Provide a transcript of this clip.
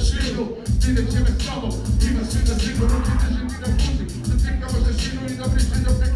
ze szczytu Gdy lecimy z tobą i was się na zygło Robię też, że nie na buzi Dotykam was ze szczytu i na wyjście do piekła